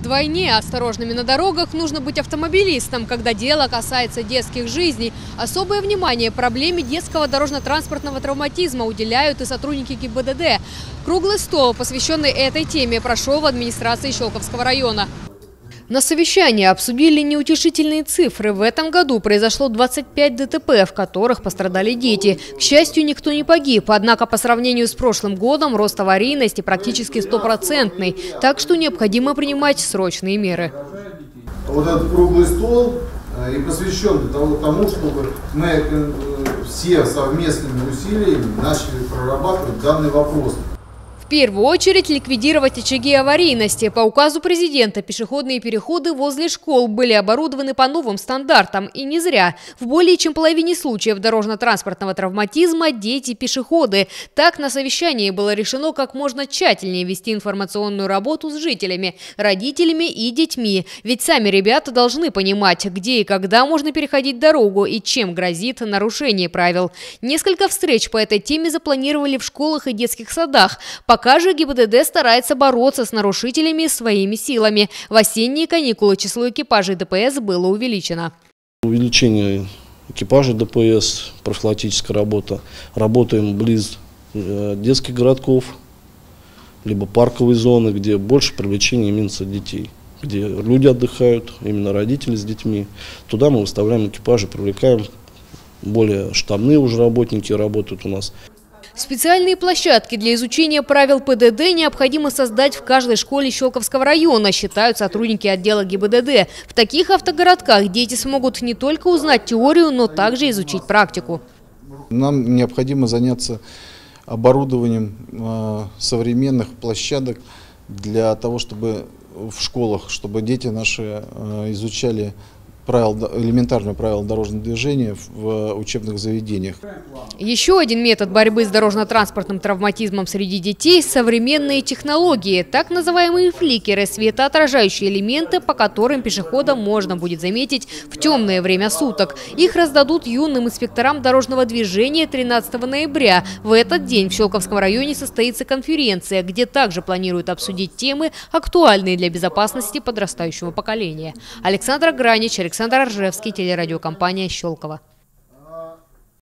Вдвойне осторожными на дорогах нужно быть автомобилистом, когда дело касается детских жизней. Особое внимание проблеме детского дорожно-транспортного травматизма уделяют и сотрудники ГИБДД. Круглый стол, посвященный этой теме, прошел в администрации Щелковского района. На совещании обсудили неутешительные цифры. В этом году произошло 25 ДТП, в которых пострадали дети. К счастью, никто не погиб. Однако по сравнению с прошлым годом рост аварийности практически стопроцентный. Так что необходимо принимать срочные меры. Вот этот круглый стол э, и посвящен тому, чтобы мы э, все совместными усилиями начали прорабатывать данный вопрос первую очередь ликвидировать очаги аварийности. По указу президента пешеходные переходы возле школ были оборудованы по новым стандартам. И не зря. В более чем половине случаев дорожно-транспортного травматизма дети – пешеходы. Так на совещании было решено как можно тщательнее вести информационную работу с жителями, родителями и детьми. Ведь сами ребята должны понимать, где и когда можно переходить дорогу и чем грозит нарушение правил. Несколько встреч по этой теме запланировали в школах и детских садах. Пока Пока же ГИБДД старается бороться с нарушителями своими силами. В осенние каникулы число экипажей ДПС было увеличено. Увеличение экипажей ДПС, профилактическая работа. Работаем близ э, детских городков, либо парковой зоны, где больше привлечения именно детей где люди отдыхают, именно родители с детьми. Туда мы выставляем экипажи, привлекаем более штабные уже работники работают у нас. Специальные площадки для изучения правил ПДД необходимо создать в каждой школе Щелковского района, считают сотрудники отдела ГИБДД. В таких автогородках дети смогут не только узнать теорию, но также изучить практику. Нам необходимо заняться оборудованием э, современных площадок для того, чтобы в школах, чтобы дети наши э, изучали правил, элементарные правила дорожного движения в учебных заведениях. Еще один метод борьбы с дорожно-транспортным травматизмом среди детей – современные технологии, так называемые фликеры, светоотражающие элементы, по которым пешеходам можно будет заметить в темное время суток. Их раздадут юным инспекторам дорожного движения 13 ноября. В этот день в Щелковском районе состоится конференция, где также планируют обсудить темы, актуальные для безопасности подрастающего поколения. Александра Гранич, Александр Александр Ржевский, телерадиокомпания «Щелково».